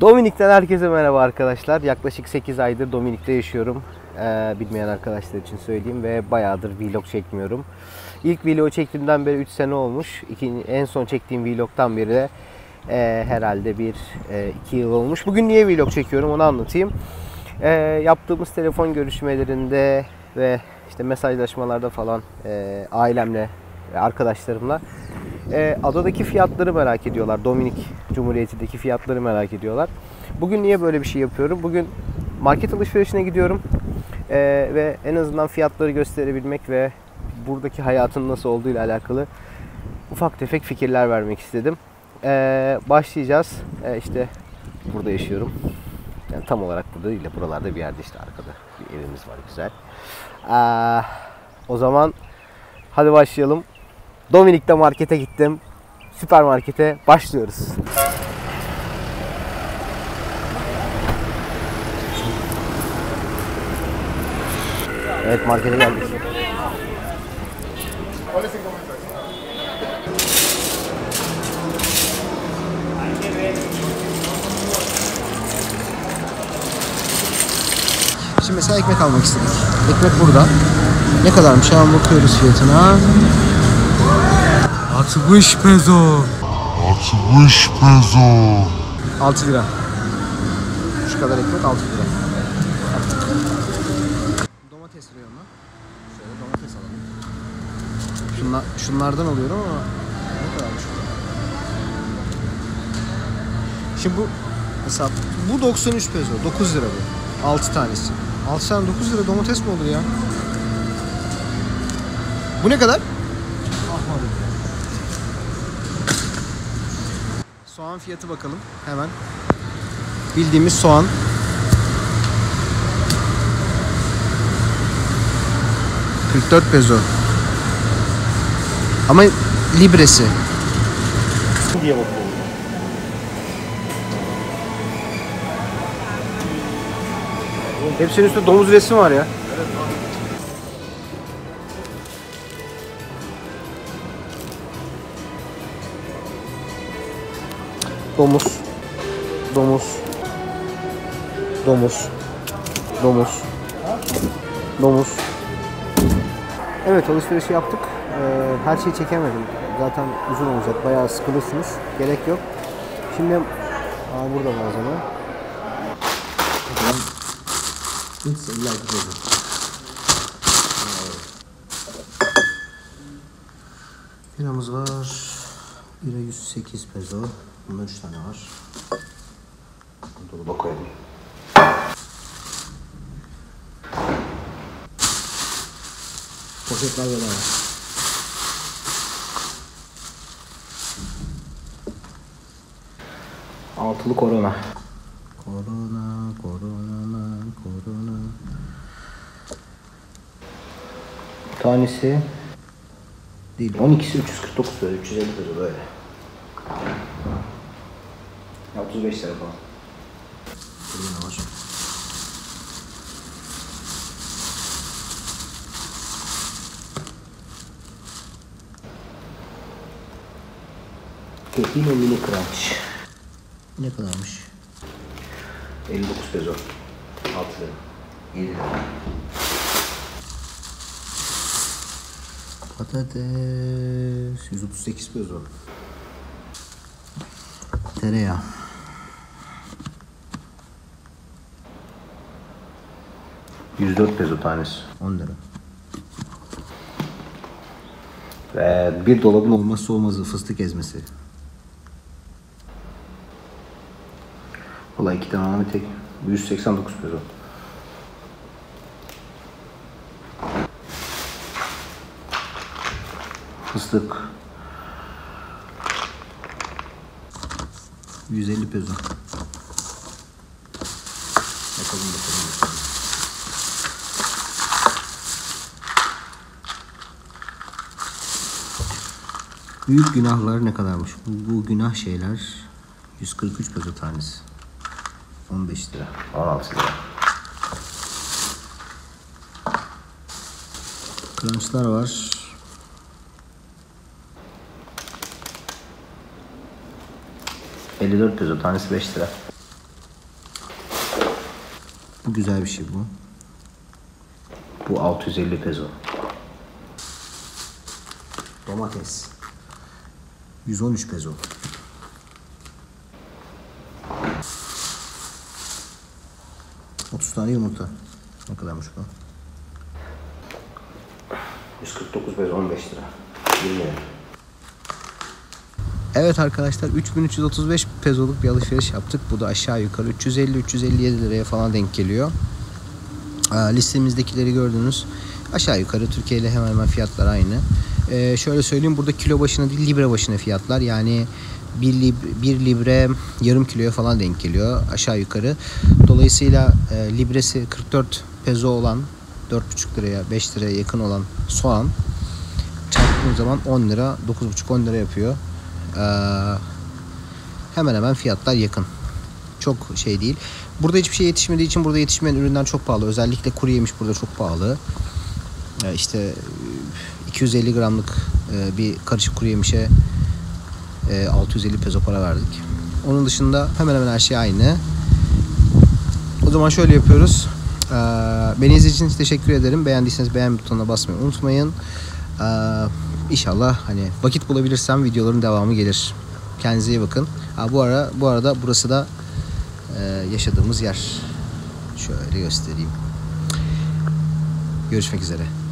Dominik'ten herkese merhaba arkadaşlar. Yaklaşık 8 aydır Dominik'te yaşıyorum. Ee, bilmeyen arkadaşlar için söyleyeyim ve bayağıdır vlog çekmiyorum. İlk vlog çektiğimden beri 3 sene olmuş. İkinci, en son çektiğim vlogtan beri de e, herhalde 1 2 yıl olmuş. Bugün niye vlog çekiyorum onu anlatayım. E, yaptığımız telefon görüşmelerinde ve işte mesajlaşmalarda falan e, ailemle arkadaşlarımla e, adadaki fiyatları merak ediyorlar. Dominik Cumhuriyeti'ndeki fiyatları merak ediyorlar. Bugün niye böyle bir şey yapıyorum? Bugün market alışverişine gidiyorum. E, ve en azından fiyatları gösterebilmek ve buradaki hayatın nasıl olduğu ile alakalı ufak tefek fikirler vermek istedim. E, başlayacağız. E, işte burada yaşıyorum. Yani tam olarak burada değil de buralarda bir yerde işte arkada bir evimiz var güzel. E, o zaman hadi başlayalım. Dominik'te markete gittim. Süpermarkete başlıyoruz. Evet markete geldik. Şimdi mesela ekmek almak istedik. Ekmek burada. Ne kadarmış? Hemen bakıyoruz fiyatına. 60 peso. 60 peso. 6 lira. Şu kadar ekmek 6 lira. Domates reyonu. Şöyle domates alalım. Şunlar, şunlardan alıyorum ama ne kadarmış? Şimdi bu mesela bu 93 peso. 9 lira bu. 6 tanesi. 6 tane 9 lira domates mi olur ya? Bu ne kadar? Soğan fiyatı bakalım hemen. Bildiğimiz soğan. ...44 peso. Ama libresi. diye bakıyorum. Hepsinin üstünde domuz resmi var ya. Domuz. Domuz. Domuz. Domuz. Domuz. Evet alışverişi yaptık. Ee, her şeyi çekemedim. Zaten uzun olacak. Bayağı sıkılırsınız. Gerek yok. Şimdi Aa, burada malzeme. It's like this. Biramız var. Bira 108 peso. Bunda 3 tane var. Dolaba koyalım. Poşetler de var. Altılı korona. Korona, korona, korona. Tanesi Değil. 12'si 349 lira, 350 lira böyle. 35 lira falan. Var? Pepino Mini Crunch. Ne kadarmış? 59 peso. 6 lira. 7 lira. Patates 138 peso. Tereyağı. %4 peso tanesi. 10 lira. Ve bir dolabın Olmazsa olmazı fıstık ezmesi. Valla iki tane ama tek. 189 peso. Fıstık. 150 peso. Bakalım bakalım. bakalım. Büyük günahlar ne kadarmış? Bu, bu günah şeyler 143 peso tanesi. 15 lira. 16 lira. Crunchlar var. ...54 peso tanesi 5 lira. Bu güzel bir şey bu. Bu 650 peso. Domates. 113 peso. ...30 tane yumurta. Ne kadarmış bu? 149 peso 15 lira. 20 lira. Evet arkadaşlar 3335 pezoluk bir alışveriş yaptık. Bu da aşağı yukarı 350-357 liraya falan denk geliyor. Listemizdekileri gördünüz. Aşağı yukarı Türkiye ile hemen hemen fiyatlar aynı. Ee, şöyle söyleyeyim burada kilo başına değil libre başına fiyatlar. Yani 1, lib 1 libre yarım kiloya falan denk geliyor aşağı yukarı. Dolayısıyla e, libresi 44 peso olan 4,5 liraya 5 liraya yakın olan soğan çarptığım zaman 10 lira 9,5-10 lira yapıyor. Ee, hemen hemen fiyatlar yakın. Çok şey değil. Burada hiçbir şey yetişmediği için burada yetişmeyen ürünler çok pahalı. Özellikle kuru yemiş burada çok pahalı. Ee, işte 250 gramlık e, bir karışık kuru yemişe e, 650 peso para verdik. Onun dışında hemen hemen her şey aynı. O zaman şöyle yapıyoruz. Ee, beni izlediğiniz için teşekkür ederim. Beğendiyseniz beğen butonuna basmayı unutmayın. Ee, inşallah hani vakit bulabilirsem videoların devamı gelir. Kendinize iyi bakın. Ha, bu ara bu arada burası da e, yaşadığımız yer. Şöyle göstereyim. Görüşmek üzere.